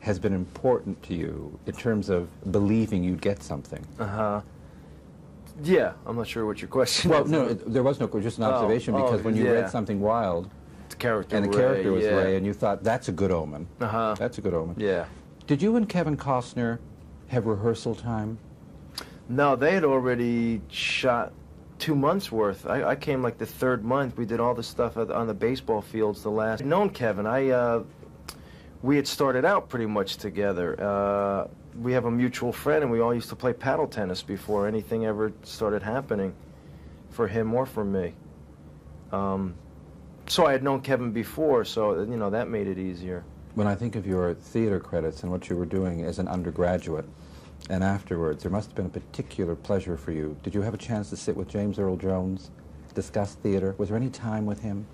has been important to you in terms of believing you'd get something? Uh huh. Yeah, I'm not sure what your question Well, is. no, it- there was no, question just an Oh, observation oh, because when you yeah. read something wild the character and the Ray, character was yeah. Ray and you thought, that's a good omen. Uh-huh. That's a good omen. Yeah. Did you and Kevin Costner have rehearsal time? No, they had already shot two months worth. I, I came like the third month. We did all the stuff at, on the baseball fields. The last I'd known Kevin, I uh, we had started out pretty much together. Uh, we have a mutual friend, and we all used to play paddle tennis before anything ever started happening for him or for me. Um, so I had known Kevin before, so you know that made it easier. When I think of your theater credits and what you were doing as an undergraduate and afterwards, there must have been a particular pleasure for you. Did you have a chance to sit with James Earl Jones, discuss theater? Was there any time with him?